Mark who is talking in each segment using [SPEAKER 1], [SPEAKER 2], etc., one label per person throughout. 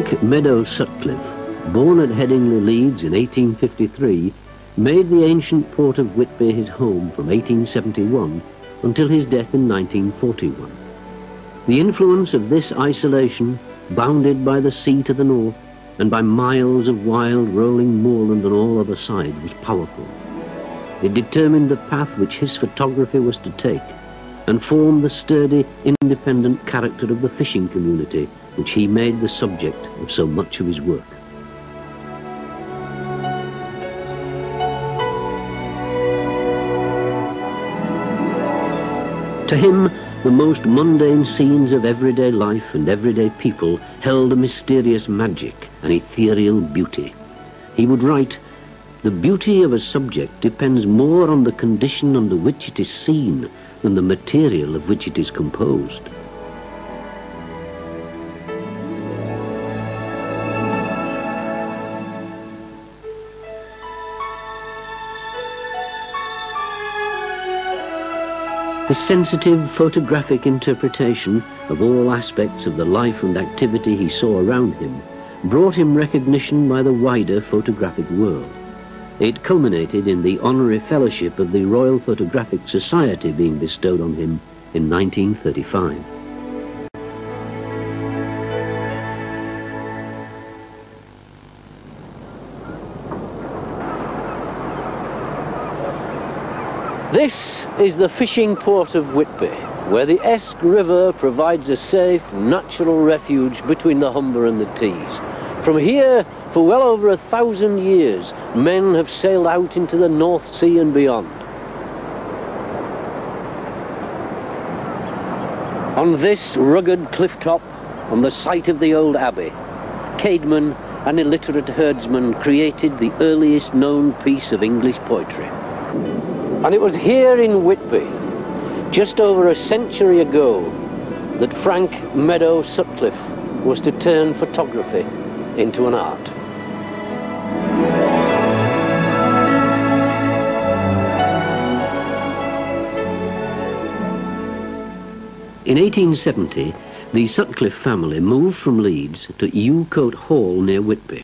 [SPEAKER 1] Frank Meadow Sutcliffe, born at Headingley, Leeds in 1853, made the ancient port of Whitby his home from 1871 until his death in 1941. The influence of this isolation, bounded by the sea to the north and by miles of wild rolling moorland on all other sides, was powerful. It determined the path which his photography was to take and formed the sturdy, independent character of the fishing community which he made the subject of so much of his work. To him, the most mundane scenes of everyday life and everyday people held a mysterious magic, an ethereal beauty. He would write, the beauty of a subject depends more on the condition under which it is seen than the material of which it is composed. His sensitive photographic interpretation of all aspects of the life and activity he saw around him brought him recognition by the wider photographic world. It culminated in the honorary fellowship of the Royal Photographic Society being bestowed on him in 1935. This is the fishing port of Whitby, where the Esk River provides a safe, natural refuge between the Humber and the Tees. From here, for well over a thousand years, men have sailed out into the North Sea and beyond. On this rugged cliff top, on the site of the old abbey, Caedmon, an illiterate herdsman, created the earliest known piece of English poetry. And it was here in Whitby, just over a century ago, that Frank Meadow Sutcliffe was to turn photography into an art. In 1870, the Sutcliffe family moved from Leeds to Ewe Cote Hall near Whitby.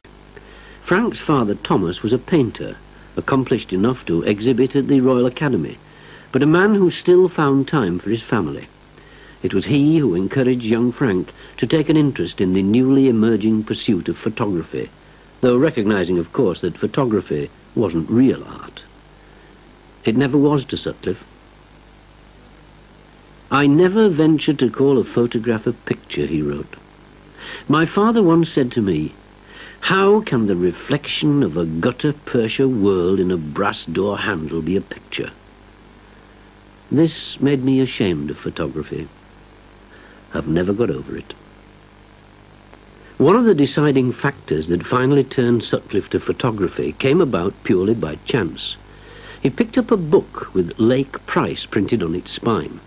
[SPEAKER 1] Frank's father, Thomas, was a painter accomplished enough to exhibit at the Royal Academy, but a man who still found time for his family. It was he who encouraged young Frank to take an interest in the newly emerging pursuit of photography, though recognizing, of course, that photography wasn't real art. It never was to Sutcliffe. I never venture to call a photograph a picture, he wrote. My father once said to me, how can the reflection of a gutta percha world in a brass door handle be a picture? This made me ashamed of photography. I've never got over it. One of the deciding factors that finally turned Sutcliffe to photography came about purely by chance. He picked up a book with Lake Price printed on its spine.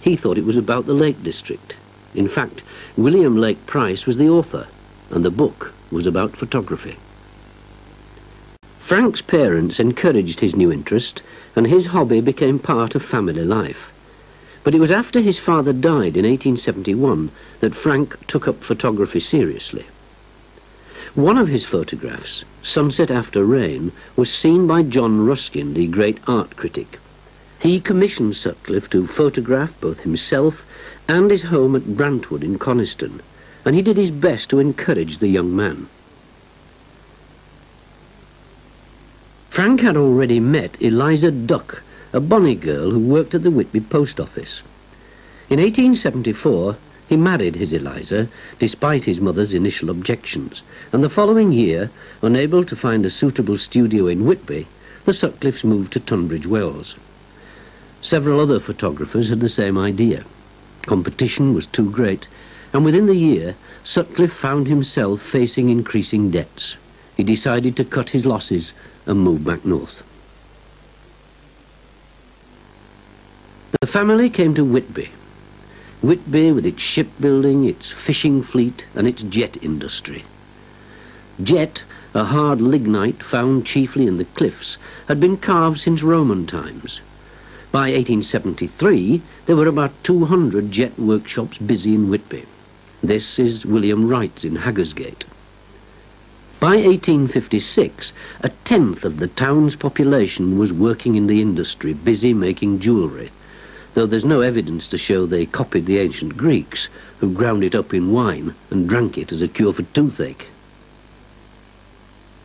[SPEAKER 1] He thought it was about the Lake District. In fact, William Lake Price was the author, and the book was about photography. Frank's parents encouraged his new interest, and his hobby became part of family life. But it was after his father died in 1871 that Frank took up photography seriously. One of his photographs, Sunset After Rain, was seen by John Ruskin, the great art critic. He commissioned Sutcliffe to photograph both himself and his home at Brantwood in Coniston, and he did his best to encourage the young man. Frank had already met Eliza Duck, a bonny girl who worked at the Whitby post office. In 1874, he married his Eliza, despite his mother's initial objections, and the following year, unable to find a suitable studio in Whitby, the Sutcliffes moved to Tunbridge Wells. Several other photographers had the same idea. Competition was too great, and within the year, Sutcliffe found himself facing increasing debts. He decided to cut his losses and move back north. The family came to Whitby. Whitby with its shipbuilding, its fishing fleet and its jet industry. Jet, a hard lignite found chiefly in the cliffs, had been carved since Roman times. By 1873, there were about 200 jet workshops busy in Whitby. This is William Wright's in Haggersgate. By 1856, a tenth of the town's population was working in the industry, busy making jewellery, though there's no evidence to show they copied the ancient Greeks, who ground it up in wine and drank it as a cure for toothache.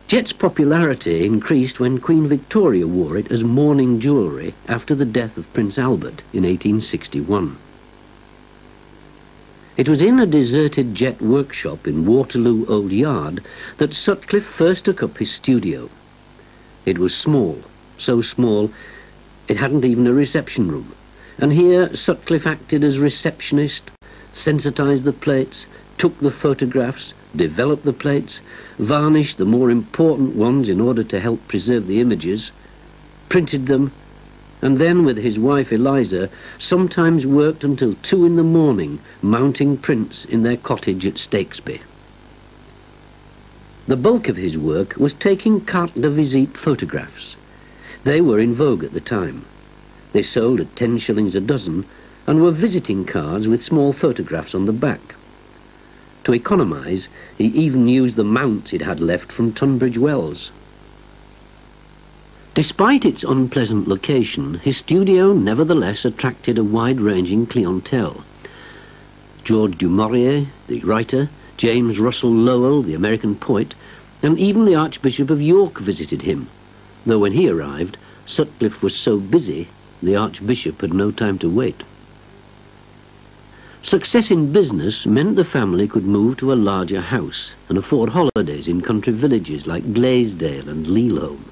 [SPEAKER 1] Jet's popularity increased when Queen Victoria wore it as mourning jewellery after the death of Prince Albert in 1861. It was in a deserted jet workshop in Waterloo Old Yard that Sutcliffe first took up his studio. It was small, so small it hadn't even a reception room. And here Sutcliffe acted as receptionist, sensitised the plates, took the photographs, developed the plates, varnished the more important ones in order to help preserve the images, printed them, and then with his wife Eliza sometimes worked until two in the morning mounting prints in their cottage at Stakesby. The bulk of his work was taking carte de visite photographs. They were in vogue at the time. They sold at ten shillings a dozen and were visiting cards with small photographs on the back. To economise, he even used the mounts he'd had left from Tunbridge Wells. Despite its unpleasant location, his studio nevertheless attracted a wide-ranging clientele. George du Maurier, the writer, James Russell Lowell, the American poet, and even the Archbishop of York visited him, though when he arrived, Sutcliffe was so busy the Archbishop had no time to wait. Success in business meant the family could move to a larger house and afford holidays in country villages like Glaisdale and Lealholm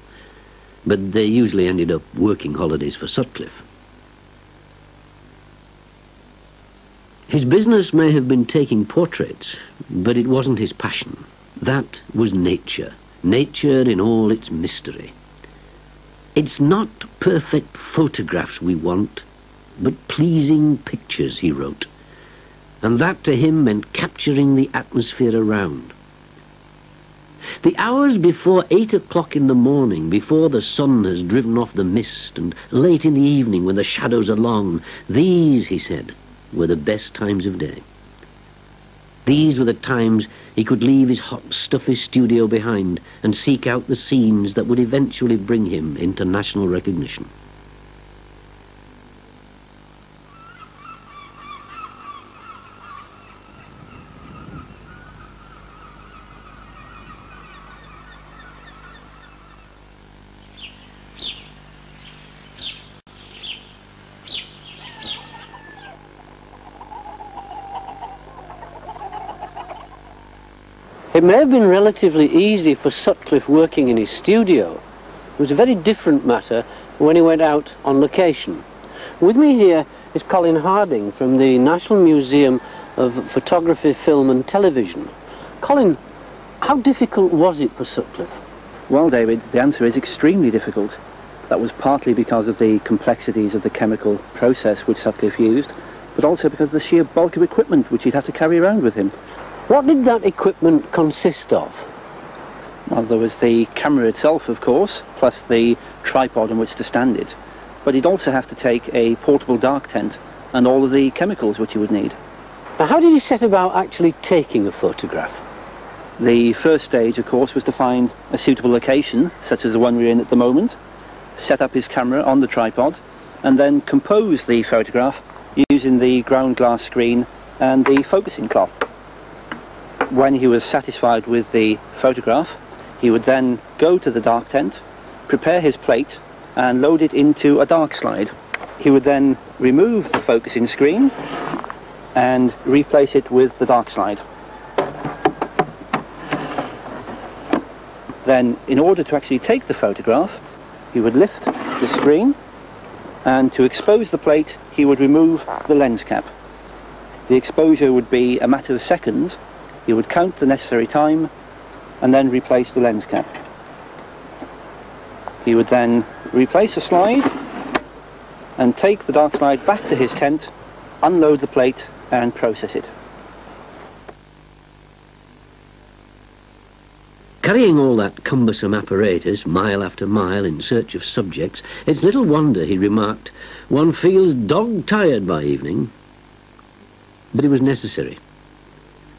[SPEAKER 1] but they usually ended up working holidays for Sutcliffe. His business may have been taking portraits, but it wasn't his passion. That was nature, nature in all its mystery. It's not perfect photographs we want, but pleasing pictures, he wrote. And that to him meant capturing the atmosphere around. The hours before eight o'clock in the morning, before the sun has driven off the mist, and late in the evening when the shadows are long, these, he said, were the best times of day. These were the times he could leave his hot, stuffy studio behind and seek out the scenes that would eventually bring him international recognition. It may have been relatively easy for Sutcliffe working in his studio. It was a very different matter when he went out on location. With me here is Colin Harding from the National Museum of Photography, Film and Television. Colin, how difficult was it for Sutcliffe?
[SPEAKER 2] Well, David, the answer is extremely difficult. That was partly because of the complexities of the chemical process which Sutcliffe used, but also because of the sheer bulk of equipment which he'd have to carry around with him.
[SPEAKER 1] What did that equipment consist of?
[SPEAKER 2] Well, there was the camera itself, of course, plus the tripod on which to stand it. But he'd also have to take a portable dark tent and all of the chemicals which he would need.
[SPEAKER 1] Now, how did he set about actually taking a photograph?
[SPEAKER 2] The first stage, of course, was to find a suitable location, such as the one we're in at the moment, set up his camera on the tripod, and then compose the photograph using the ground glass screen and the focusing cloth when he was satisfied with the photograph, he would then go to the dark tent, prepare his plate, and load it into a dark slide. He would then remove the focusing screen and replace it with the dark slide. Then, in order to actually take the photograph, he would lift the screen, and to expose the plate, he would remove the lens cap. The exposure would be a matter of seconds, he would count the necessary time and then replace the lens cap. He would then replace the slide and take the dark slide back to his tent, unload the plate and process it.
[SPEAKER 1] Carrying all that cumbersome apparatus mile after mile in search of subjects, it's little wonder, he remarked, one feels dog-tired by evening. But it was necessary.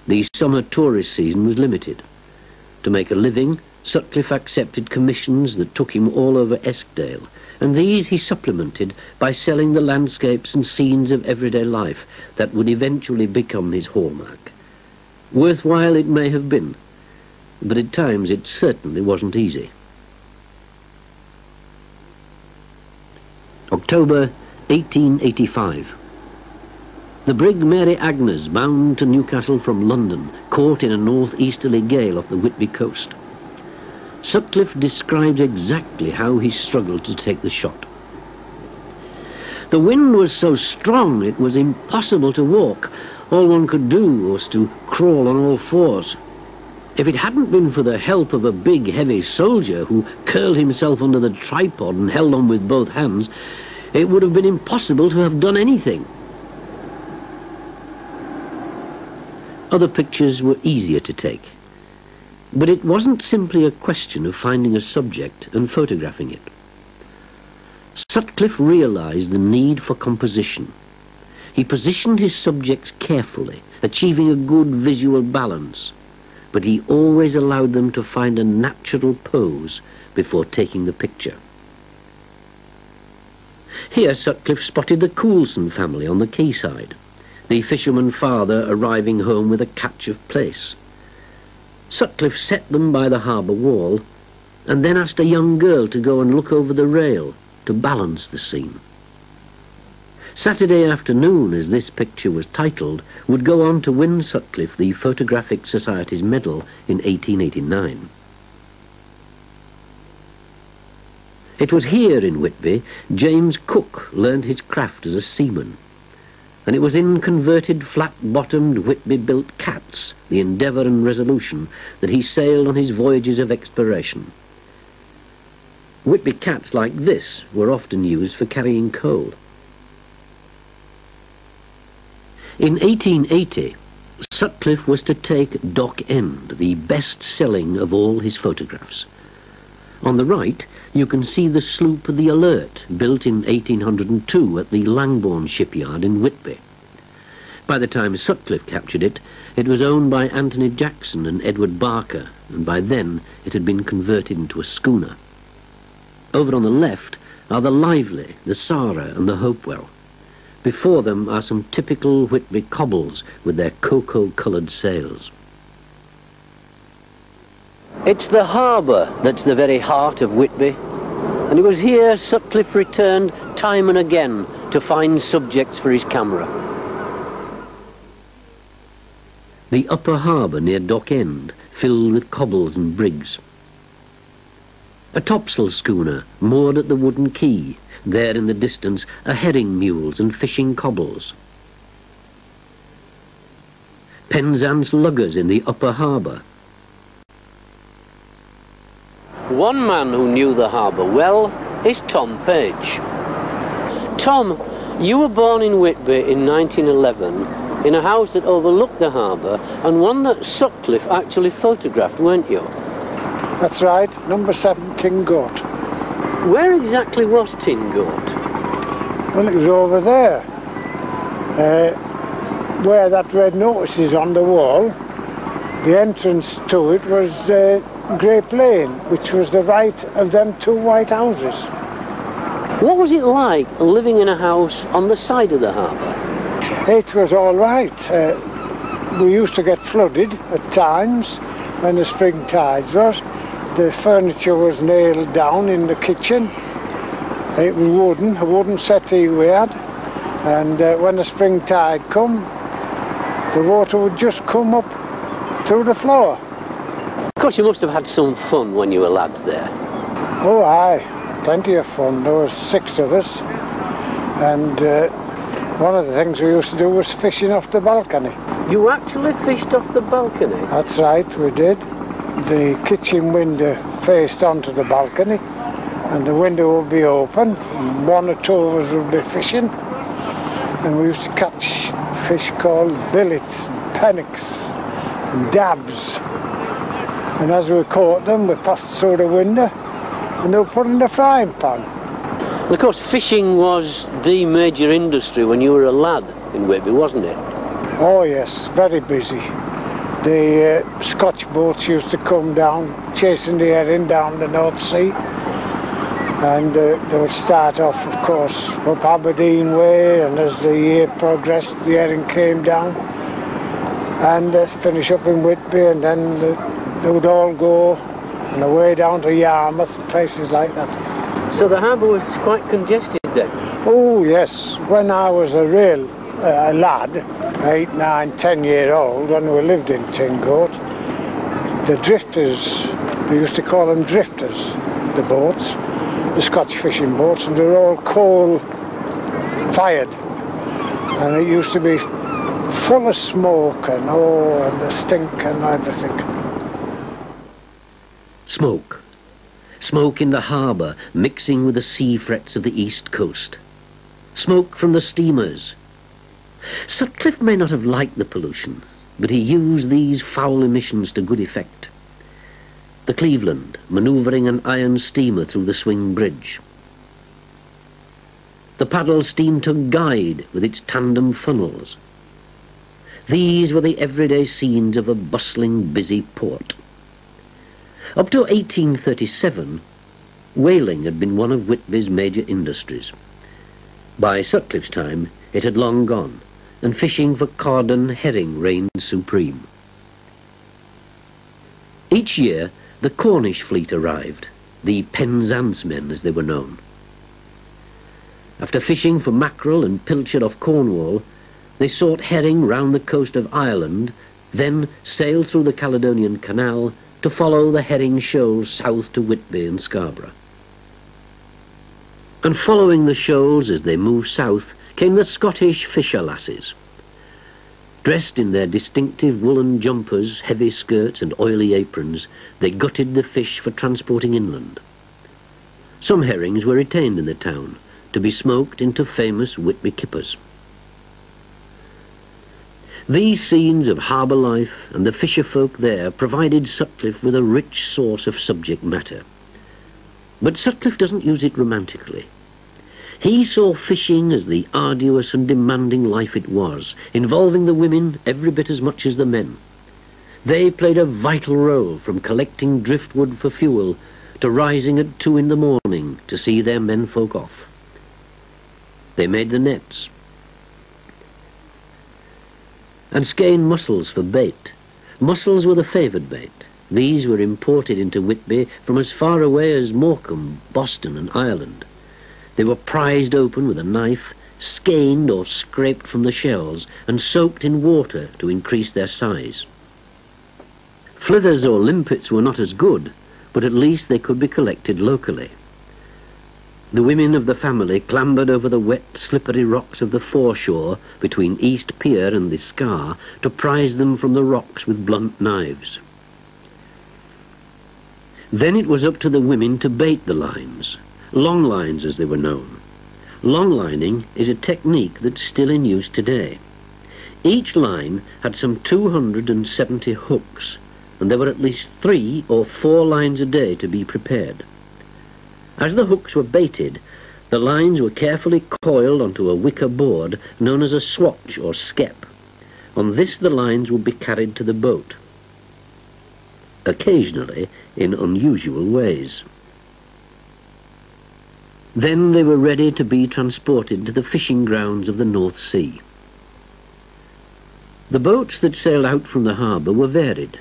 [SPEAKER 1] The summer tourist season was limited. To make a living, Sutcliffe accepted commissions that took him all over Eskdale, and these he supplemented by selling the landscapes and scenes of everyday life that would eventually become his hallmark. Worthwhile it may have been, but at times it certainly wasn't easy. October 1885. The brig Mary Agnes, bound to Newcastle from London, caught in a north-easterly gale off the Whitby coast. Sutcliffe describes exactly how he struggled to take the shot. The wind was so strong it was impossible to walk. All one could do was to crawl on all fours. If it hadn't been for the help of a big, heavy soldier who curled himself under the tripod and held on with both hands, it would have been impossible to have done anything. Other pictures were easier to take. But it wasn't simply a question of finding a subject and photographing it. Sutcliffe realized the need for composition. He positioned his subjects carefully, achieving a good visual balance, but he always allowed them to find a natural pose before taking the picture. Here Sutcliffe spotted the Coulson family on the quayside, the fisherman father arriving home with a catch of plaice. Sutcliffe set them by the harbour wall and then asked a young girl to go and look over the rail to balance the scene. Saturday afternoon, as this picture was titled, would go on to win Sutcliffe the Photographic Society's medal in 1889. It was here in Whitby James Cook learned his craft as a seaman and it was in converted flat-bottomed Whitby-built cats, the Endeavour and Resolution, that he sailed on his voyages of exploration. Whitby cats like this were often used for carrying coal. In 1880, Sutcliffe was to take Dock End, the best-selling of all his photographs. On the right, you can see the sloop the Alert, built in 1802 at the Langbourne shipyard in Whitby. By the time Sutcliffe captured it, it was owned by Anthony Jackson and Edward Barker, and by then it had been converted into a schooner. Over on the left are the Lively, the Sarah and the Hopewell. Before them are some typical Whitby cobbles with their cocoa-coloured sails. It's the harbour that's the very heart of Whitby, and it was here Sutcliffe returned time and again to find subjects for his camera. The upper harbour near Dock End, filled with cobbles and brigs. A topsail schooner moored at the wooden quay, there in the distance are herring mules and fishing cobbles. Penzance luggers in the upper harbour, one man who knew the harbour well is Tom Page. Tom, you were born in Whitby in 1911 in a house that overlooked the harbour and one that Sutcliffe actually photographed, weren't you?
[SPEAKER 3] That's right, number 7 Tin Ghaut.
[SPEAKER 1] Where exactly was Tin Ghaut?
[SPEAKER 3] Well, it was over there. Uh, where that red notice is on the wall, the entrance to it was uh, Grape Lane, which was the right of them two white houses.
[SPEAKER 1] What was it like living in a house on the side of the harbour?
[SPEAKER 3] It was all right. Uh, we used to get flooded at times when the spring tides was. The furniture was nailed down in the kitchen. It was wooden, a wooden settee we had. And uh, when the spring tide come, the water would just come up through the floor.
[SPEAKER 1] Of course, you must have had some fun when you were lads there.
[SPEAKER 3] Oh, aye, plenty of fun. There was six of us, and uh, one of the things we used to do was fishing off the balcony.
[SPEAKER 1] You actually fished off the balcony?
[SPEAKER 3] That's right, we did. The kitchen window faced onto the balcony, and the window would be open, and one or two of us would be fishing, and we used to catch fish called billets, and pennocks, and dabs. And as we caught them, we passed through the window and they were put in the frying pan.
[SPEAKER 1] And of course, fishing was the major industry when you were a lad in Whitby, wasn't it?
[SPEAKER 3] Oh yes, very busy. the uh, Scotch boats used to come down, chasing the herring down the North Sea. And uh, they would start off, of course, up Aberdeen way, and as the year progressed, the herring came down, and uh, finish up in Whitby, and then the, they would all go on the way down to Yarmouth, places like that.
[SPEAKER 1] So the harbour was quite congested then?
[SPEAKER 3] Oh, yes. When I was a real uh, lad, eight, nine, ten year old, when we lived in Tin Ghaut, the drifters, they used to call them drifters, the boats, the Scotch fishing boats, and they were all coal fired. And it used to be full of smoke and oh, and the stink and everything.
[SPEAKER 1] Smoke. Smoke in the harbour, mixing with the sea frets of the east coast. Smoke from the steamers. Sutcliffe may not have liked the pollution, but he used these foul emissions to good effect. The Cleveland, manoeuvring an iron steamer through the swing bridge. The paddle steam tug Guide with its tandem funnels. These were the everyday scenes of a bustling, busy port. Up to 1837, whaling had been one of Whitby's major industries. By Sutcliffe's time, it had long gone, and fishing for cod and herring reigned supreme. Each year, the Cornish fleet arrived, the Penzance men as they were known. After fishing for mackerel and pilchard off Cornwall, they sought herring round the coast of Ireland, then sailed through the Caledonian Canal to follow the herring shoals south to Whitby and Scarborough. And following the shoals as they moved south came the Scottish fisher lasses. Dressed in their distinctive woolen jumpers, heavy skirts and oily aprons, they gutted the fish for transporting inland. Some herrings were retained in the town to be smoked into famous Whitby kippers. These scenes of harbour life and the fisher folk there provided Sutcliffe with a rich source of subject matter. But Sutcliffe doesn't use it romantically. He saw fishing as the arduous and demanding life it was, involving the women every bit as much as the men. They played a vital role from collecting driftwood for fuel to rising at two in the morning to see their menfolk off. They made the nets, and skein mussels for bait. Mussels were the favoured bait. These were imported into Whitby from as far away as Morecambe, Boston and Ireland. They were prized open with a knife, skeined or scraped from the shells and soaked in water to increase their size. Flithers or limpets were not as good, but at least they could be collected locally. The women of the family clambered over the wet, slippery rocks of the foreshore between East Pier and the Scar to prize them from the rocks with blunt knives. Then it was up to the women to bait the lines, long lines as they were known. Long lining is a technique that's still in use today. Each line had some 270 hooks, and there were at least three or four lines a day to be prepared. As the hooks were baited, the lines were carefully coiled onto a wicker board known as a swatch or skep. On this the lines would be carried to the boat, occasionally in unusual ways. Then they were ready to be transported to the fishing grounds of the North Sea. The boats that sailed out from the harbour were varied.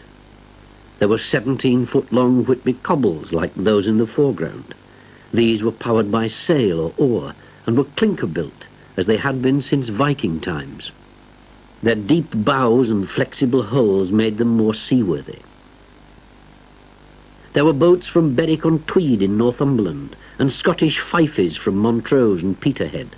[SPEAKER 1] There were 17-foot-long Whitby cobbles like those in the foreground. These were powered by sail or oar and were clinker-built, as they had been since Viking times. Their deep bows and flexible hulls made them more seaworthy. There were boats from Berwick-on-Tweed in Northumberland and Scottish Fifes from Montrose and Peterhead.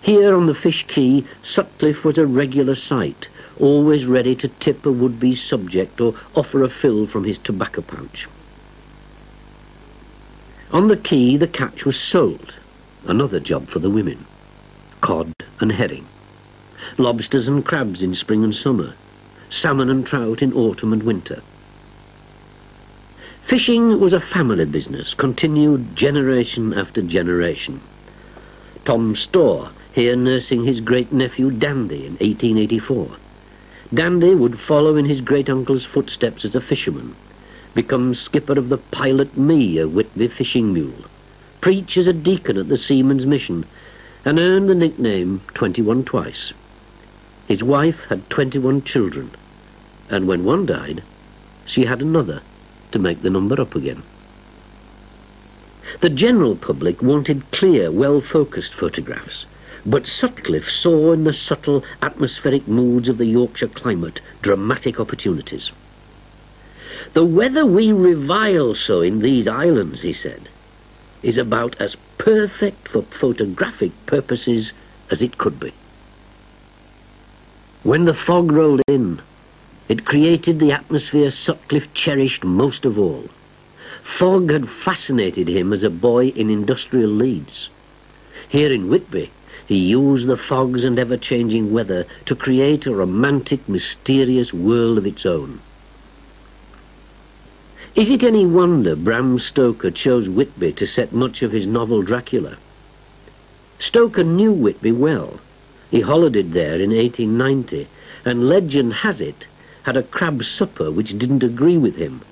[SPEAKER 1] Here on the Fish Quay, Sutcliffe was a regular sight, always ready to tip a would-be subject or offer a fill from his tobacco pouch. On the quay, the catch was sold, another job for the women. Cod and herring, lobsters and crabs in spring and summer, salmon and trout in autumn and winter. Fishing was a family business, continued generation after generation. Tom Store, here nursing his great-nephew Dandy in 1884. Dandy would follow in his great-uncle's footsteps as a fisherman, become skipper of the Pilot Me, a Whitby fishing mule, preach as a deacon at the Seamen's Mission, and earn the nickname 21 twice. His wife had 21 children, and when one died, she had another to make the number up again. The general public wanted clear, well-focused photographs, but Sutcliffe saw in the subtle atmospheric moods of the Yorkshire climate dramatic opportunities. The weather we revile so in these islands, he said, is about as perfect for photographic purposes as it could be. When the fog rolled in, it created the atmosphere Sutcliffe cherished most of all. Fog had fascinated him as a boy in industrial Leeds. Here in Whitby, he used the fogs and ever-changing weather to create a romantic, mysterious world of its own. Is it any wonder Bram Stoker chose Whitby to set much of his novel Dracula? Stoker knew Whitby well. He holidayed there in 1890, and legend has it had a crab supper which didn't agree with him,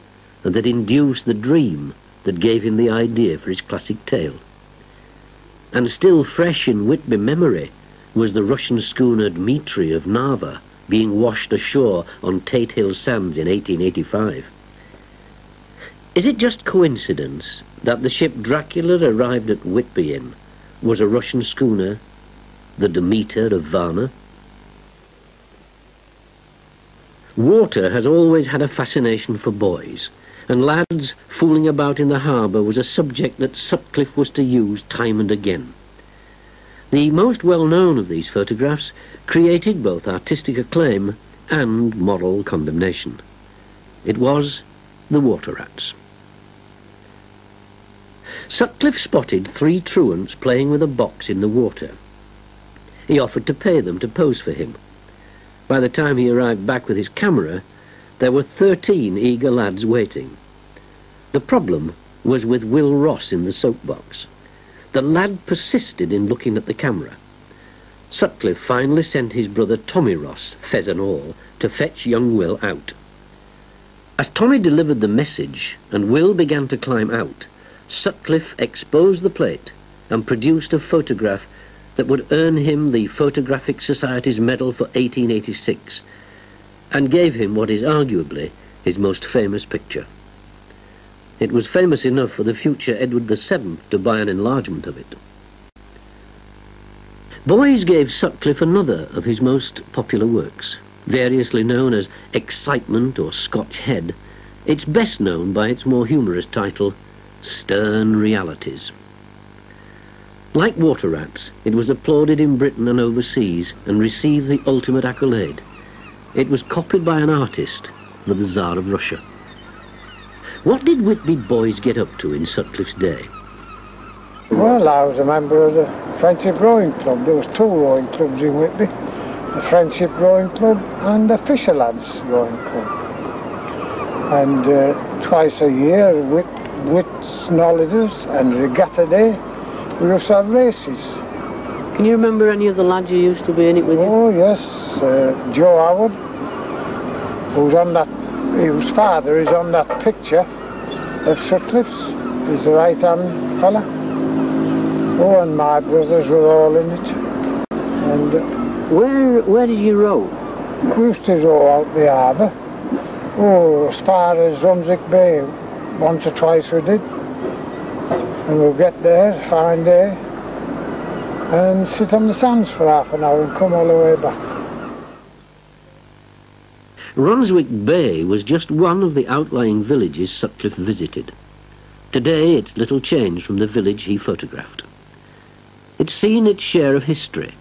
[SPEAKER 1] and that induced the dream that gave him the idea for his classic tale. And still fresh in Whitby memory was the Russian schooner Dmitri of Narva being washed ashore on Tate Hill Sands in 1885. Is it just coincidence that the ship Dracula arrived at Whitby in was a Russian schooner, the Demeter of Varna? Water has always had a fascination for boys, and lads fooling about in the harbour was a subject that Sutcliffe was to use time and again. The most well-known of these photographs created both artistic acclaim and moral condemnation. It was the water rats. Sutcliffe spotted three truants playing with a box in the water. He offered to pay them to pose for him. By the time he arrived back with his camera, there were 13 eager lads waiting. The problem was with Will Ross in the soapbox. The lad persisted in looking at the camera. Sutcliffe finally sent his brother Tommy Ross, and all, to fetch young Will out. As Tommy delivered the message and Will began to climb out, Sutcliffe exposed the plate and produced a photograph that would earn him the Photographic Society's medal for 1886 and gave him what is arguably his most famous picture. It was famous enough for the future Edward VII to buy an enlargement of it. Boys gave Sutcliffe another of his most popular works, variously known as Excitement or Scotch Head. It's best known by its more humorous title, Stern realities. Like Water Rats, it was applauded in Britain and overseas and received the ultimate accolade. It was copied by an artist for the Tsar of Russia. What did Whitby boys get up to in Sutcliffe's day?
[SPEAKER 3] Well, I was a member of the Friendship Rowing Club. There was two rowing clubs in Whitby. The Friendship Rowing Club and the Fisher Lads Rowing Club. And uh, twice a year, Whit Whitsunolidays and Regatta Day, we used to have races.
[SPEAKER 4] Can you remember any of the lads you used to be in it with you?
[SPEAKER 3] Oh yes, uh, Joe Howard, who's on that, whose father is on that picture of Sutcliffe's. He's the right-hand fella. Oh, and my brothers were all in it. And uh,
[SPEAKER 4] Where where did you row?
[SPEAKER 3] we used to row out the harbour. Oh, as far as Runswick Bay, once or twice we did. And we'll get there, fine day, and sit on the sands for half an hour and come all the way back.
[SPEAKER 1] Runswick Bay was just one of the outlying villages Sutcliffe visited. Today it's little changed from the village he photographed. It's seen its share of history.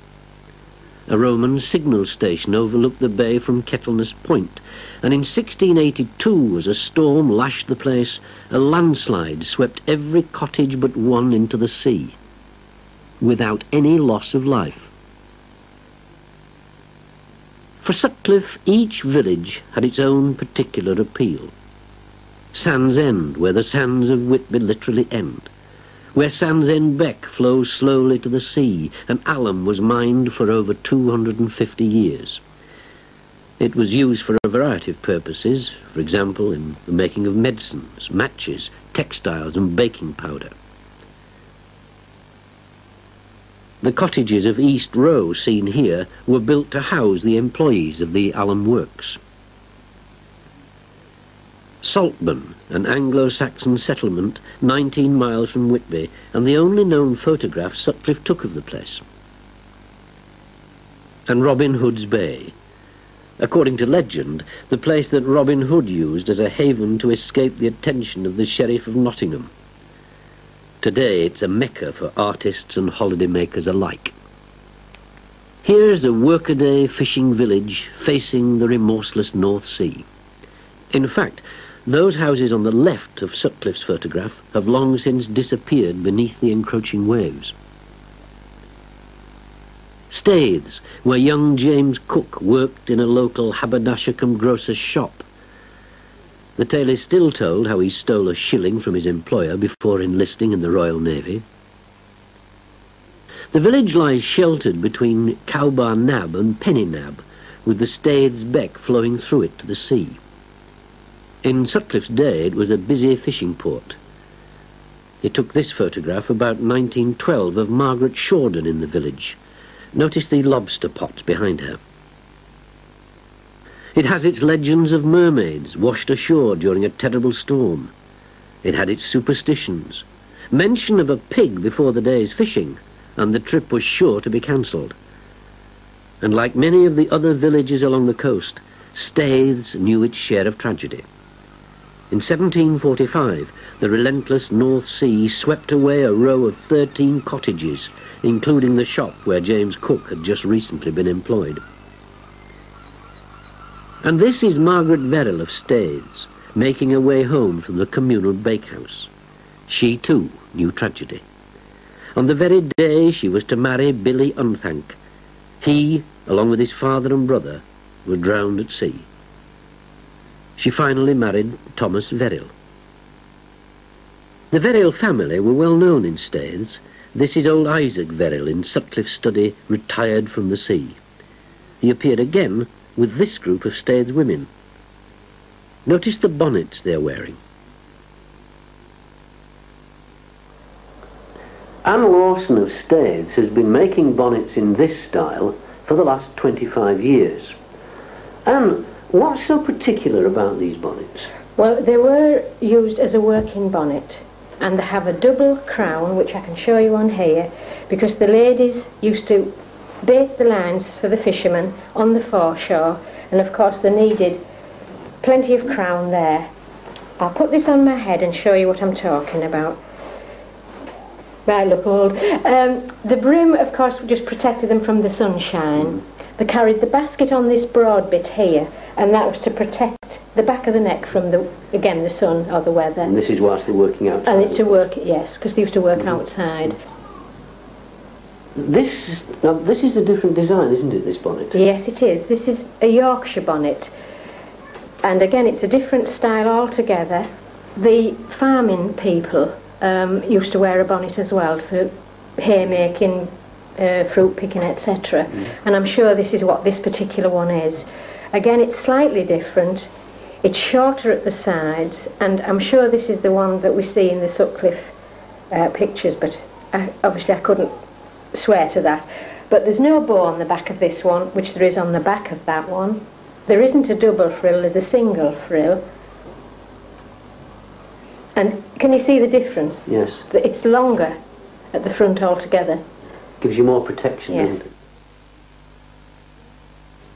[SPEAKER 1] A Roman signal station overlooked the bay from Kettleness Point, and in 1682, as a storm lashed the place, a landslide swept every cottage but one into the sea, without any loss of life. For Sutcliffe, each village had its own particular appeal. Sandsend, where the sands of Whitby literally end. Where Sands Beck flows slowly to the sea, and alum was mined for over 250 years. It was used for a variety of purposes, for example, in the making of medicines, matches, textiles and baking powder. The cottages of East Row, seen here, were built to house the employees of the alum works. Saltburn, an Anglo-Saxon settlement 19 miles from Whitby, and the only known photograph Sutcliffe took of the place. And Robin Hood's Bay. According to legend, the place that Robin Hood used as a haven to escape the attention of the Sheriff of Nottingham. Today it's a mecca for artists and holidaymakers alike. Here's a workaday fishing village facing the remorseless North Sea. In fact, those houses on the left of Sutcliffe's photograph have long since disappeared beneath the encroaching waves. Staithes, where young James Cook worked in a local haberdasher come grocer's shop. The tale is still told how he stole a shilling from his employer before enlisting in the Royal Navy. The village lies sheltered between Cowbar Nab and Penny Nab, with the Staithes Beck flowing through it to the sea. In Sutcliffe's day, it was a busy fishing port. He took this photograph about 1912 of Margaret Shorden in the village. Notice the lobster pot behind her. It has its legends of mermaids washed ashore during a terrible storm. It had its superstitions. Mention of a pig before the day's fishing, and the trip was sure to be cancelled. And like many of the other villages along the coast, Staithes knew its share of tragedy. In 1745, the relentless North Sea swept away a row of 13 cottages, including the shop where James Cook had just recently been employed. And this is Margaret Verrill of Staithes, making her way home from the communal bakehouse. She, too, knew tragedy. On the very day she was to marry Billy Unthank, he, along with his father and brother, were drowned at sea. She finally married Thomas Verrill. The Verrill family were well known in Staithes. This is old Isaac Verrill in Sutcliffe's study, retired from the sea. He appeared again with this group of Staithes women. Notice the bonnets they're wearing. Anne Lawson of Staithes has been making bonnets in this style for the last 25 years. Anne, what's so particular about these bonnets?
[SPEAKER 5] Well, they were used as a working bonnet and they have a double crown, which I can show you on here, because the ladies used to bait the lines for the fishermen on the foreshore, and of course they needed plenty of crown there. I'll put this on my head and show you what I'm talking about. I look old. Um, the brim, of course, just protected them from the sunshine. They carried the basket on this broad bit here, and that was to protect the back of the neck from the again the sun or the weather.
[SPEAKER 1] And this is whilst they're working outside.
[SPEAKER 5] And it's to work, yes, because they used to work outside.
[SPEAKER 1] This now this is a different design, isn't it? This bonnet.
[SPEAKER 5] Yes, it is. This is a Yorkshire bonnet, and again, it's a different style altogether. The farming people um, used to wear a bonnet as well for haymaking, uh, fruit picking, etc. Mm. And I'm sure this is what this particular one is. Again, it's slightly different. It's shorter at the sides, and I'm sure this is the one that we see in the Sutcliffe uh, pictures, but I, obviously I couldn't swear to that. But there's no bow on the back of this one, which there is on the back of that one. There isn't a double frill, there's a single frill. And can you see the difference?
[SPEAKER 1] Yes.
[SPEAKER 5] It's longer at the front altogether.
[SPEAKER 1] Gives you more protection,
[SPEAKER 5] yes.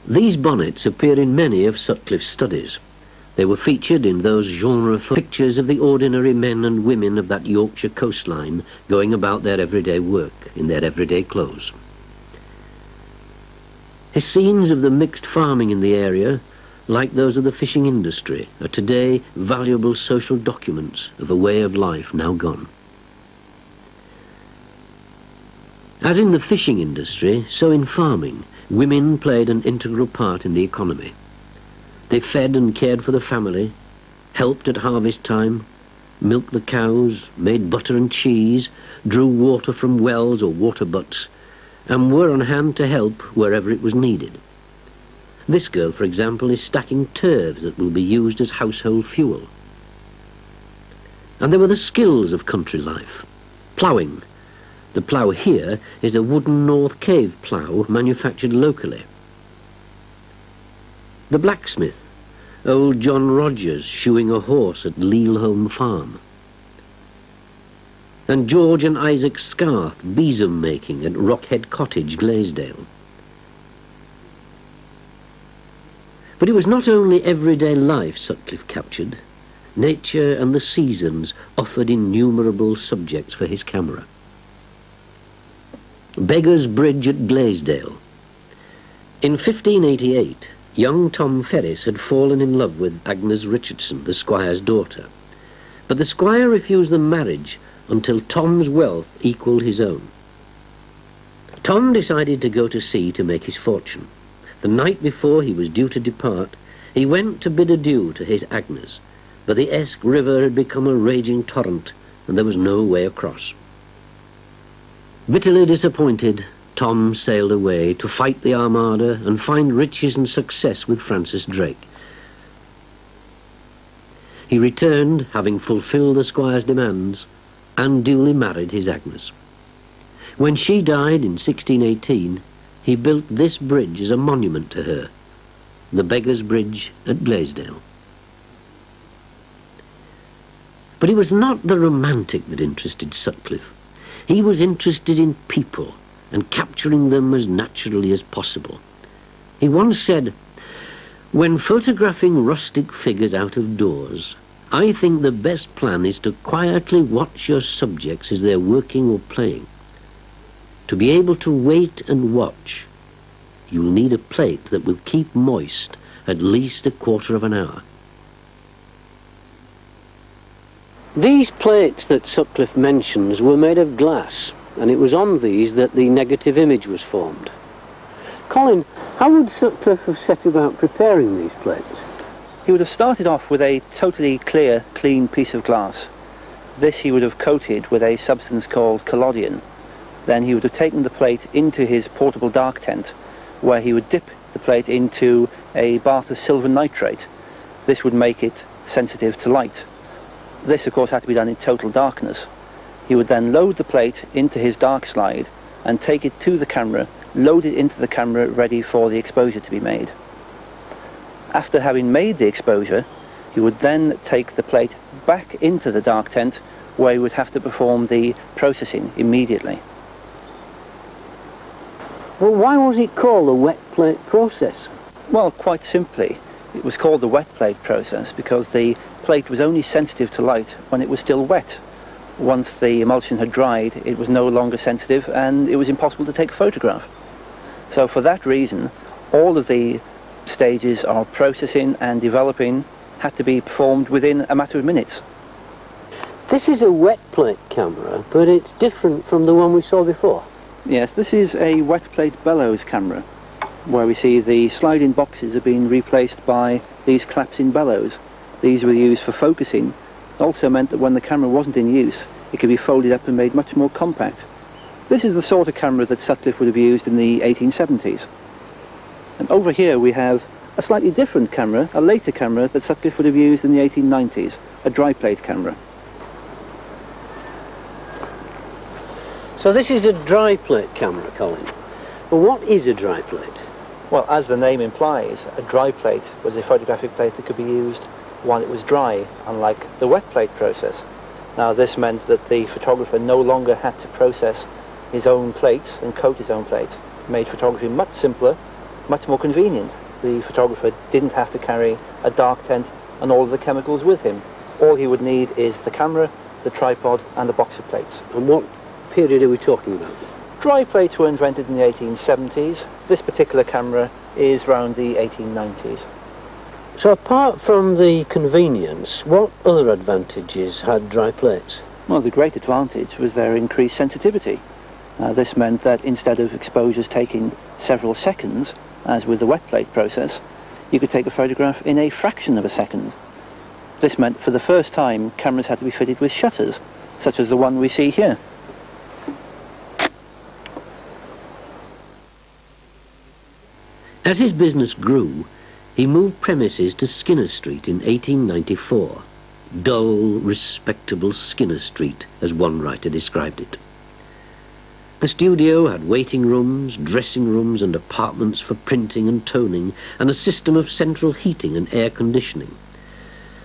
[SPEAKER 1] These bonnets appear in many of Sutcliffe's studies. They were featured in those genre pictures of the ordinary men and women of that Yorkshire coastline going about their everyday work in their everyday clothes. His scenes of the mixed farming in the area, like those of the fishing industry, are today valuable social documents of a way of life now gone. As in the fishing industry, so in farming, women played an integral part in the economy. They fed and cared for the family, helped at harvest time, milked the cows, made butter and cheese, drew water from wells or water butts, and were on hand to help wherever it was needed. This girl, for example, is stacking turves that will be used as household fuel. And there were the skills of country life. Ploughing. The plough here is a wooden North Cave plough manufactured locally. The blacksmith. Old John Rogers shoeing a horse at Lealholm Farm. And George and Isaac Scarth besom making at Rockhead Cottage, Glaisdale. But it was not only everyday life Sutcliffe captured. Nature and the seasons offered innumerable subjects for his camera. Beggar's Bridge at Glaisdale. In 1588, young Tom Ferris had fallen in love with Agnes Richardson, the squire's daughter. But the squire refused them marriage until Tom's wealth equalled his own. Tom decided to go to sea to make his fortune. The night before he was due to depart, he went to bid adieu to his Agnes, but the Esk River had become a raging torrent, and there was no way across. Bitterly disappointed, Tom sailed away to fight the Armada and find riches and success with Francis Drake. He returned, having fulfilled the squire's demands, and duly married his Agnes. When she died in 1618, he built this bridge as a monument to her, the Beggar's Bridge at Glaisdale. But it was not the romantic that interested Sutcliffe. He was interested in people and capturing them as naturally as possible. He once said, When photographing rustic figures out of doors, I think the best plan is to quietly watch your subjects as they're working or playing. To be able to wait and watch, you'll need a plate that will keep moist at least a quarter of an hour. These plates that Sutcliffe mentions were made of glass, and it was on these that the negative image was formed. Colin, how would Sutcliffe have set about preparing these plates?
[SPEAKER 2] He would have started off with a totally clear, clean piece of glass. This he would have coated with a substance called collodion. Then he would have taken the plate into his portable dark tent, where he would dip the plate into a bath of silver nitrate. This would make it sensitive to light. This, of course, had to be done in total darkness. He would then load the plate into his dark slide and take it to the camera, load it into the camera ready for the exposure to be made. After having made the exposure, he would then take the plate back into the dark tent where he would have to perform the processing immediately.
[SPEAKER 1] Well, why was it called the wet plate process?
[SPEAKER 2] Well, quite simply, it was called the wet plate process because the plate was only sensitive to light when it was still wet. Once the emulsion had dried, it was no longer sensitive and it was impossible to take a photograph. So for that reason, all of the stages of processing and developing had to be performed within a matter of minutes.
[SPEAKER 1] This is a wet plate camera, but it's different from the one we saw before.
[SPEAKER 2] Yes, this is a wet plate bellows camera where we see the sliding boxes are being replaced by these collapsing bellows. These were used for focusing. It also meant that when the camera wasn't in use, it could be folded up and made much more compact. This is the sort of camera that Sutcliffe would have used in the 1870s. And over here we have a slightly different camera, a later camera that Sutcliffe would have used in the 1890s, a dry plate camera.
[SPEAKER 1] So this is a dry plate camera, Colin. But what is a dry plate?
[SPEAKER 2] Well, as the name implies, a dry plate was a photographic plate that could be used while it was dry, unlike the wet plate process. Now this meant that the photographer no longer had to process his own plates and coat his own plates. It made photography much simpler, much more convenient. The photographer didn't have to carry a dark tent and all of the chemicals with him. All he would need is the camera, the tripod and the box of plates.
[SPEAKER 1] And what period are we talking about?
[SPEAKER 2] Dry plates were invented in the 1870s. This particular camera is around the 1890s.
[SPEAKER 1] So apart from the convenience, what other advantages had dry plates?
[SPEAKER 2] Well, the great advantage was their increased sensitivity. Uh, this meant that instead of exposures taking several seconds, as with the wet plate process, you could take a photograph in a fraction of a second. This meant for the first time cameras had to be fitted with shutters, such as the one we see here.
[SPEAKER 1] As his business grew, he moved premises to Skinner Street in 1894. Dull, respectable Skinner Street, as one writer described it. The studio had waiting rooms, dressing rooms and apartments for printing and toning, and a system of central heating and air conditioning.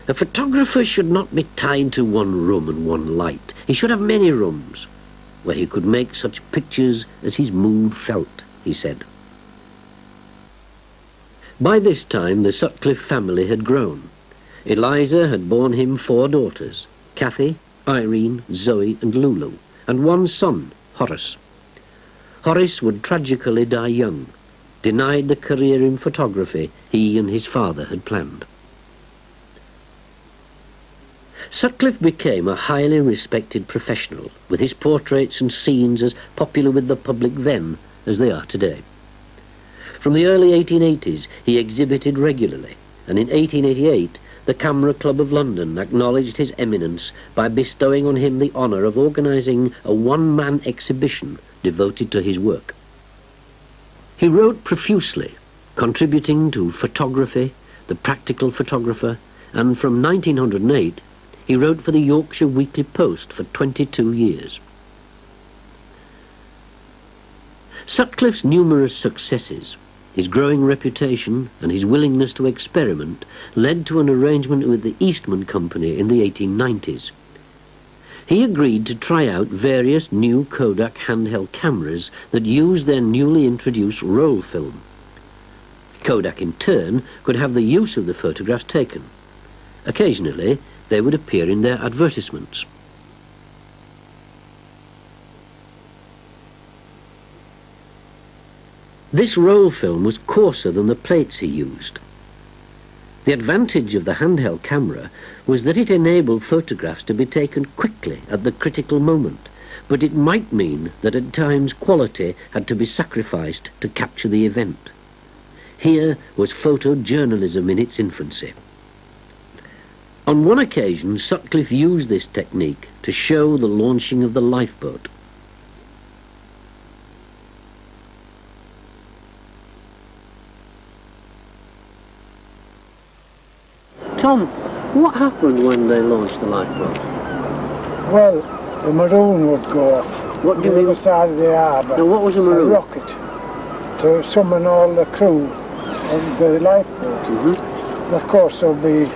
[SPEAKER 1] A photographer should not be tied to one room and one light. He should have many rooms, where he could make such pictures as his mood felt, he said. By this time the Sutcliffe family had grown. Eliza had borne him four daughters, Kathy, Irene, Zoe and Lulu, and one son, Horace. Horace would tragically die young, denied the career in photography he and his father had planned. Sutcliffe became a highly respected professional, with his portraits and scenes as popular with the public then as they are today. From the early 1880s, he exhibited regularly, and in 1888, the Camera Club of London acknowledged his eminence by bestowing on him the honour of organising a one-man exhibition devoted to his work. He wrote profusely, contributing to photography, the practical photographer, and from 1908 he wrote for the Yorkshire Weekly Post for 22 years. Sutcliffe's numerous successes his growing reputation and his willingness to experiment led to an arrangement with the Eastman Company in the 1890s. He agreed to try out various new Kodak handheld cameras that used their newly introduced roll film. Kodak in turn could have the use of the photographs taken. Occasionally they would appear in their advertisements. This roll film was coarser than the plates he used. The advantage of the handheld camera was that it enabled photographs to be taken quickly at the critical moment, but it might mean that at times quality had to be sacrificed to capture the event. Here was photojournalism in its infancy. On one occasion, Sutcliffe used this technique to show the launching of the lifeboat.
[SPEAKER 4] Tom, what happened when they launched the lifeboat?
[SPEAKER 3] Well, the maroon would go off.
[SPEAKER 4] What do you
[SPEAKER 3] on the
[SPEAKER 4] mean?
[SPEAKER 3] other side of the harbour.
[SPEAKER 4] Now, what was a maroon?
[SPEAKER 3] A rocket to summon all the crew of the lifeboat.
[SPEAKER 4] Mhm.
[SPEAKER 3] Of course, there'll be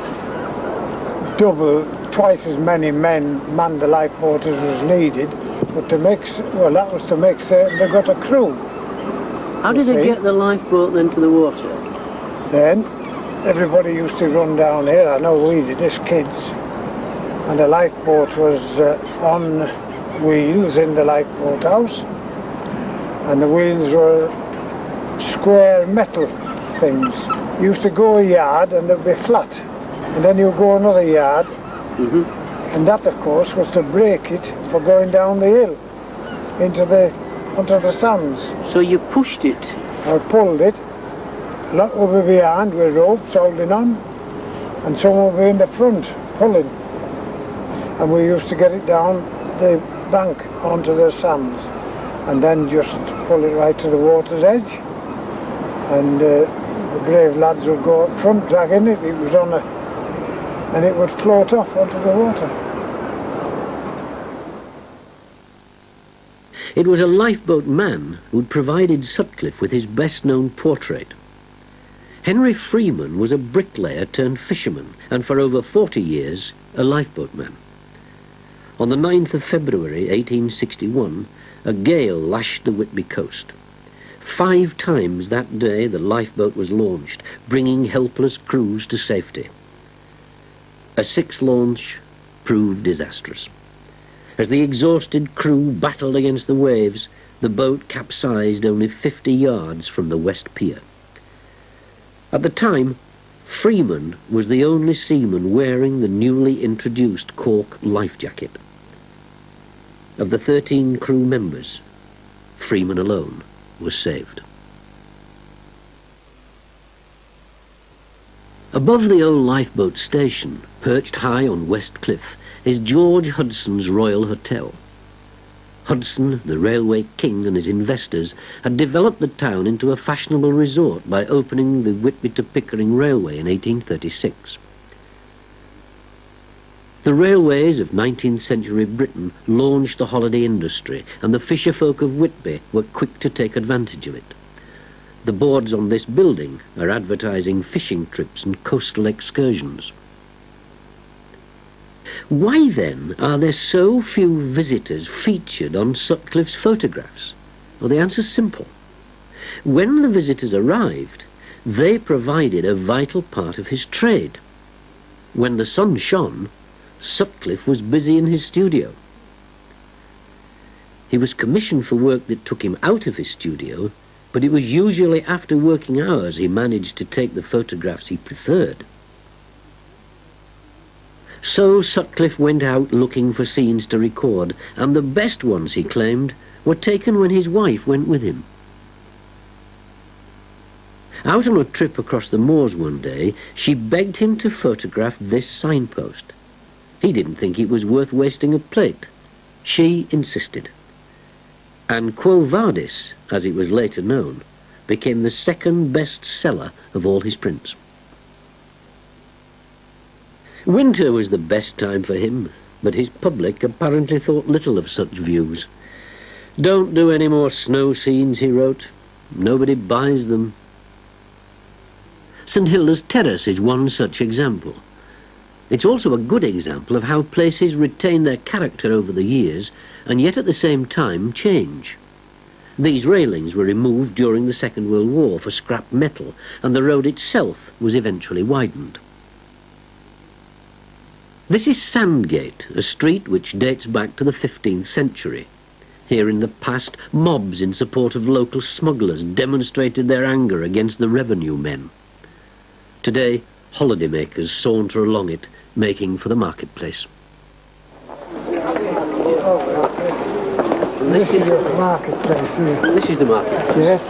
[SPEAKER 3] double, twice as many men man the lifeboat as was needed. But to make, well, that was to make certain they got a crew.
[SPEAKER 4] How did they get the lifeboat then to the water?
[SPEAKER 3] Then everybody used to run down here. I know we did as kids. And the lifeboat was uh, on wheels in the lifeboat house. And the wheels were square metal things. You used to go a yard and they'd be flat. And then you go another yard.
[SPEAKER 4] Mhm.
[SPEAKER 3] And that, of course, was to break it for going down the hill into the onto the sands.
[SPEAKER 4] So you pushed it.
[SPEAKER 3] I pulled it, a lot be behind with ropes holding on, and some be in the front pulling. And we used to get it down the bank onto the sands, and then just pull it right to the water's edge. And uh, the brave lads would go up front dragging it. It was on a, and it would float off onto the water.
[SPEAKER 1] It was a lifeboat man who'd provided Sutcliffe with his best-known portrait. Henry Freeman was a bricklayer turned fisherman, and for over 40 years, a lifeboatman. On the 9th of February 1861, a gale lashed the Whitby coast. Five times that day the lifeboat was launched, bringing helpless crews to safety. A sixth launch proved disastrous. As the exhausted crew battled against the waves, the boat capsized only 50 yards from the West Pier. At the time, Freeman was the only seaman wearing the newly introduced cork life jacket. Of the 13 crew members, Freeman alone was saved. Above the old lifeboat station, perched high on West Cliff, is George Hudson's Royal Hotel. Hudson, the railway king and his investors, had developed the town into a fashionable resort by opening the Whitby to Pickering Railway in 1836. The railways of 19th century Britain launched the holiday industry, and the fisherfolk of Whitby were quick to take advantage of it. The boards on this building are advertising fishing trips and coastal excursions. Why then are there so few visitors featured on Sutcliffe's photographs? Well, the answer's simple. When the visitors arrived, they provided a vital part of his trade. When the sun shone, Sutcliffe was busy in his studio. He was commissioned for work that took him out of his studio, but it was usually after working hours he managed to take the photographs he preferred. So Sutcliffe went out looking for scenes to record, and the best ones, he claimed, were taken when his wife went with him. Out on a trip across the moors one day, she begged him to photograph this signpost. He didn't think it was worth wasting a plate. She insisted. And Quo Vadis, as it was later known, became the second best seller of all his prints. Winter was the best time for him, but his public apparently thought little of such views. Don't do any more snow scenes, he wrote. Nobody buys them. St Hilda's Terrace is one such example. It's also a good example of how places retain their character over the years and yet at the same time change. These railings were removed during the Second World War for scrap metal and the road itself was eventually widened. This is Sandgate, a street which dates back to the 15th century. Here in the past, mobs in support of local smugglers demonstrated their anger against the revenue men. Today, holidaymakers saunter along it, making for the marketplace.
[SPEAKER 3] This is the marketplace here.
[SPEAKER 1] This is the market.
[SPEAKER 3] Yes.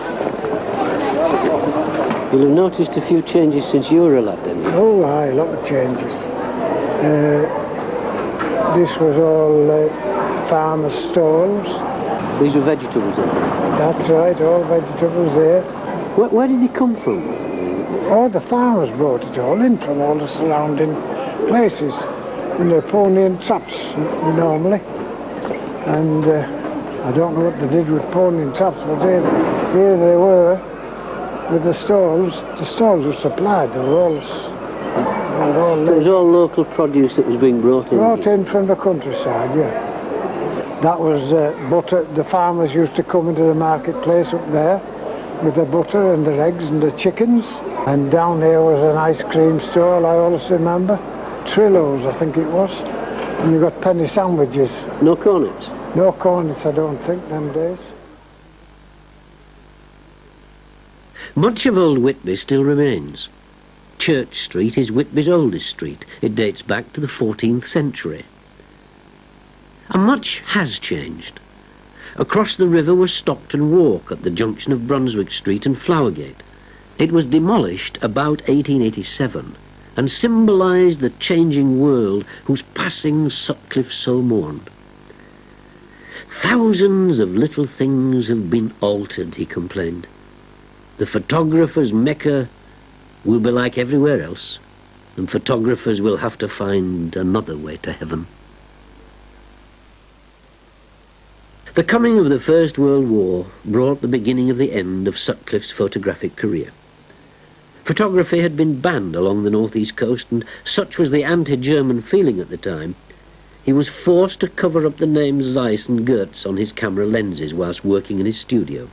[SPEAKER 1] You'll have noticed a few changes since you were a lad, then.
[SPEAKER 3] Oh, aye, a lot of changes. Uh, this was all uh, farmers' stalls.
[SPEAKER 1] These were vegetables, then.
[SPEAKER 3] That's right, all vegetables there.
[SPEAKER 1] Where, where did they come from?
[SPEAKER 3] All the farmers brought it all in from all the surrounding places. And they're pony and traps normally. And uh, I don't know what they did with pony and traps, but here, here they were with the stalls. The stalls were supplied, they were all, they were
[SPEAKER 1] It was all local produce that was being brought in.
[SPEAKER 3] Brought in from the countryside, yeah. That was uh, butter. The farmers used to come into the marketplace up there with the butter and the eggs and the chickens. And down there was an ice cream stall, I always remember. Trillo's, I think it was. And you got penny sandwiches.
[SPEAKER 1] No cornets.
[SPEAKER 3] No cornets, I don't think, them days.
[SPEAKER 1] Much of Old Whitby still remains. Church Street is Whitby's oldest street. It dates back to the 14th century. And much has changed. Across the river was Stockton Walk at the junction of Brunswick Street and Flowergate. It was demolished about 1887 and symbolised the changing world whose passing Sutcliffe so mourned. Thousands of little things have been altered, he complained. The photographer's Mecca will be like everywhere else, and photographers will have to find another way to heaven. The coming of the First World War brought the beginning of the end of Sutcliffe's photographic career. Photography had been banned along the northeast coast, and such was the anti-German feeling at the time, he was forced to cover up the names Zeiss and Goetz on his camera lenses whilst working in his studio.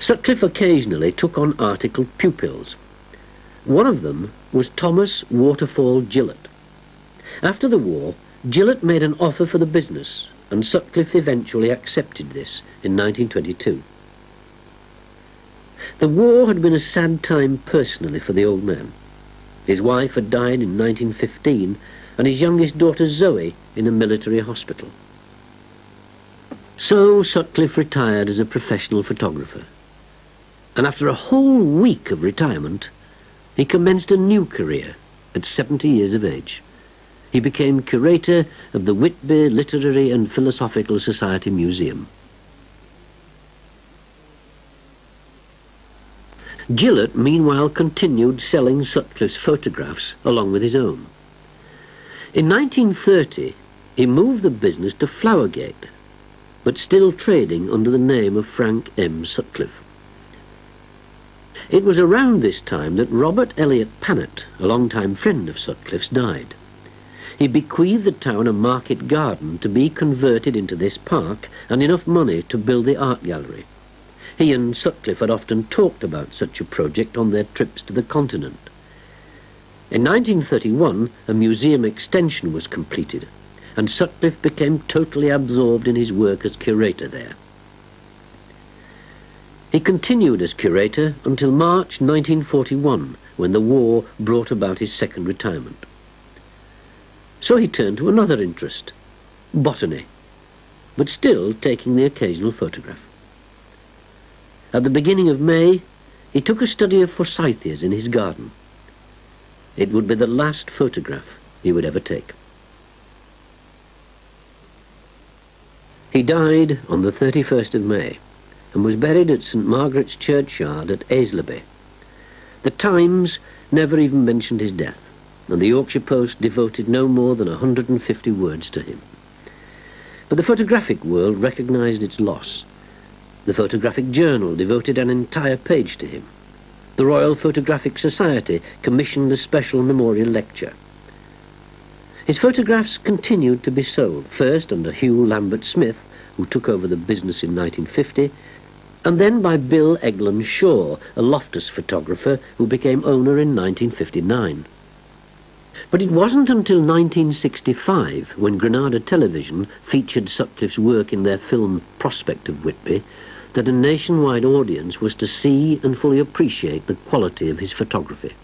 [SPEAKER 1] Sutcliffe occasionally took on articled pupils. One of them was Thomas Waterfall Gillett. After the war, Gillett made an offer for the business, and Sutcliffe eventually accepted this in 1922. The war had been a sad time personally for the old man. His wife had died in 1915, and his youngest daughter Zoe in a military hospital. So Sutcliffe retired as a professional photographer. And after a whole week of retirement, he commenced a new career at 70 years of age. He became curator of the Whitby Literary and Philosophical Society Museum. Gillett meanwhile continued selling Sutcliffe's photographs along with his own. In 1930, he moved the business to Flowergate, but still trading under the name of Frank M. Sutcliffe. It was around this time that Robert Elliot Pannett, a long-time friend of Sutcliffe's, died. He bequeathed the town a market garden to be converted into this park and enough money to build the art gallery. He and Sutcliffe had often talked about such a project on their trips to the continent. In 1931, a museum extension was completed, and Sutcliffe became totally absorbed in his work as curator there. He continued as curator until March 1941, when the war brought about his second retirement. So he turned to another interest, botany, but still taking the occasional photograph. At the beginning of May, he took a study of forsythias in his garden. It would be the last photograph he would ever take. He died on the 31st of May and was buried at St Margaret's Churchyard at Aislaby. The Times never even mentioned his death, and the Yorkshire Post devoted no more than 150 words to him. But the photographic world recognised its loss. The Photographic Journal devoted an entire page to him. The Royal Photographic Society commissioned a special memorial lecture. His photographs continued to be sold, first under Hugh Lambert Smith, who took over the business in 1950, and then by Bill Eglon Shaw, a Loftus photographer who became owner in 1959. But it wasn't until 1965, when Granada Television featured Sutcliffe's work in their film Prospect of Whitby, that a nationwide audience was to see and fully appreciate the quality of his photography.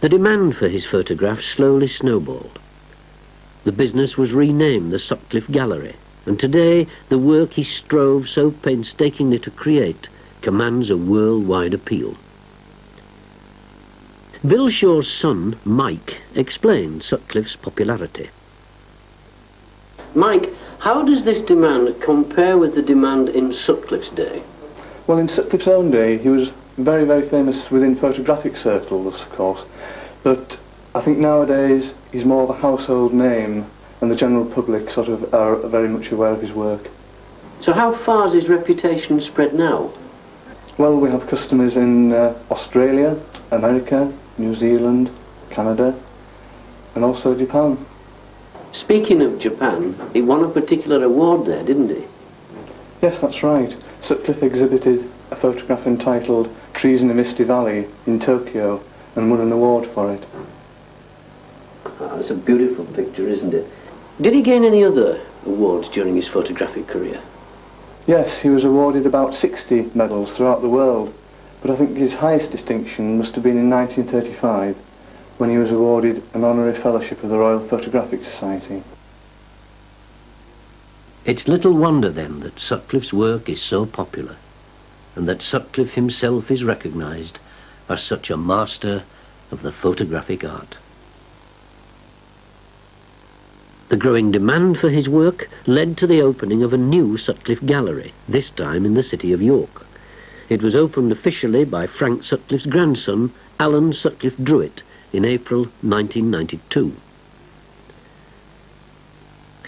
[SPEAKER 1] The demand for his photographs slowly snowballed. The business was renamed the Sutcliffe Gallery, and today the work he strove so painstakingly to create commands a worldwide appeal. Bill Shaw's son, Mike, explained Sutcliffe's popularity.
[SPEAKER 4] Mike, how does this demand compare with the demand in Sutcliffe's day?
[SPEAKER 6] Well, in Sutcliffe's own day, he was very, very famous within photographic circles, of course. But I think nowadays he's more of a household name and the general public sort of are very much aware of his work.
[SPEAKER 4] So how far has his reputation spread now?
[SPEAKER 6] Well, we have customers in uh, Australia, America, New Zealand, Canada, and also Japan.
[SPEAKER 4] Speaking of Japan, he won a particular award there, didn't he?
[SPEAKER 6] Yes, that's right. Sutcliffe exhibited a photograph entitled Trees in a Misty Valley in Tokyo and won an award for it.
[SPEAKER 4] Oh, it's a beautiful picture, isn't it? Did he gain any other awards during his photographic career?
[SPEAKER 6] Yes, he was awarded about 60 medals throughout the world, but I think his highest distinction must have been in 1935 when he was awarded an honorary fellowship of the Royal Photographic Society.
[SPEAKER 1] It's little wonder then that Sutcliffe's work is so popular and that Sutcliffe himself is recognised as such a master of the photographic art. The growing demand for his work led to the opening of a new Sutcliffe Gallery, this time in the city of York. It was opened officially by Frank Sutcliffe's grandson, Alan Sutcliffe Druitt, in April 1992.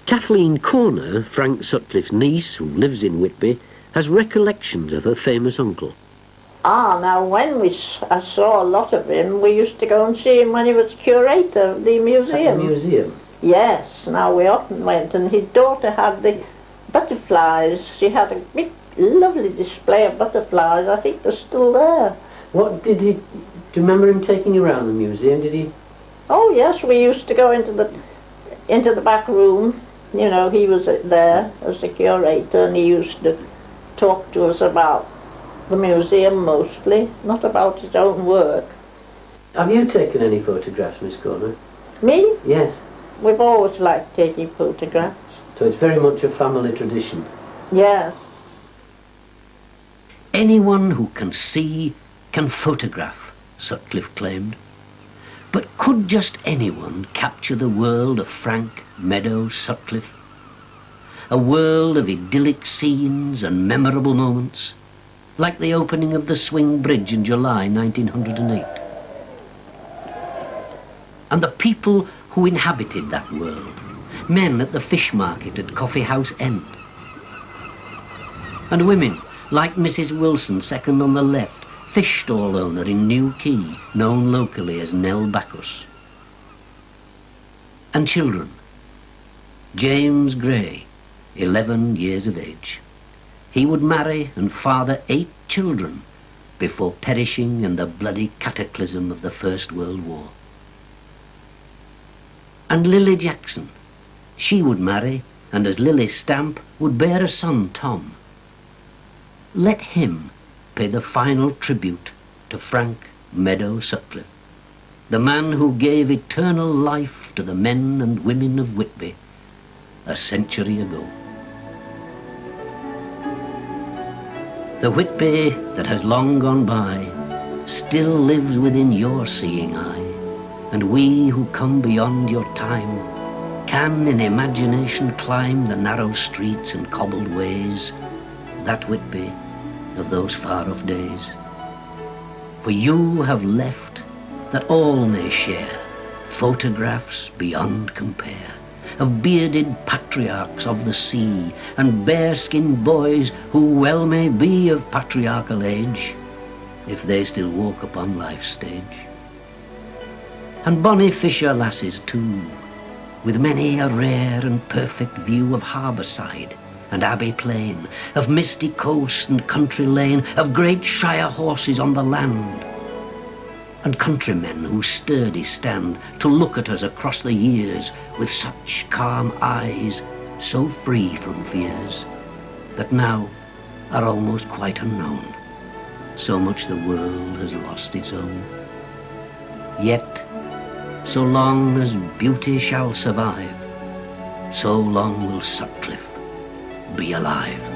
[SPEAKER 1] Kathleen Corner, Frank Sutcliffe's niece, who lives in Whitby, has recollections of her famous uncle.
[SPEAKER 7] Ah, now when we I saw a lot of him, we used to go and see him when he was curator of the museum.
[SPEAKER 4] At the museum.
[SPEAKER 7] Yes, now we often went, and his daughter had the butterflies. She had a big, lovely display of butterflies. I think they're still there.
[SPEAKER 4] What did he... Do you remember him taking you around the museum? Did he...
[SPEAKER 7] Oh yes, we used to go into the into the back room. You know, he was uh, there as the curator, and he used to talk to us about the museum mostly, not about his own work.
[SPEAKER 4] Have you taken any photographs, Miss Corner?
[SPEAKER 7] Me,
[SPEAKER 4] Yes.
[SPEAKER 7] We've always liked taking photographs.
[SPEAKER 4] So it's very much a family tradition.
[SPEAKER 7] Yes.
[SPEAKER 1] Anyone who can see can photograph, Sutcliffe claimed. But could just anyone capture the world of Frank Meadow Sutcliffe? A world of idyllic scenes and memorable moments, like the opening of the Swing Bridge in July 1908. And the people who inhabited that world, men at the fish market at Coffee House End, and women like Mrs. Wilson, second on the left, fish stall owner in New Quay, known locally as Nell Bacchus. And children. James Gray, 11 years of age. He would marry and father eight children before perishing in the bloody cataclysm of the First World War. And Lily Jackson. She would marry, and as Lily Stamp would bear a son, Tom. Let him pay the final tribute to Frank Meadow Sutcliffe, the man who gave eternal life to the men and women of Whitby a century ago. The Whitby that has long gone by still lives within your seeing eye, and we who come beyond your time can in imagination climb the narrow streets and cobbled ways, that Whitby of those far-off days. For you have left that all may share photographs beyond compare of bearded patriarchs of the sea and bare-skinned boys who well may be of patriarchal age if they still walk upon life's stage. And bonny fisher lasses too, with many a rare and perfect view of harbour side and abbey plain, of misty coast and country lane, of great shire horses on the land, and countrymen who sturdy stand to look at us across the years with such calm eyes, so free from fears, that now are almost quite unknown. So much the world has lost its own. Yet, so long as beauty shall survive, so long will Sutcliffe be alive.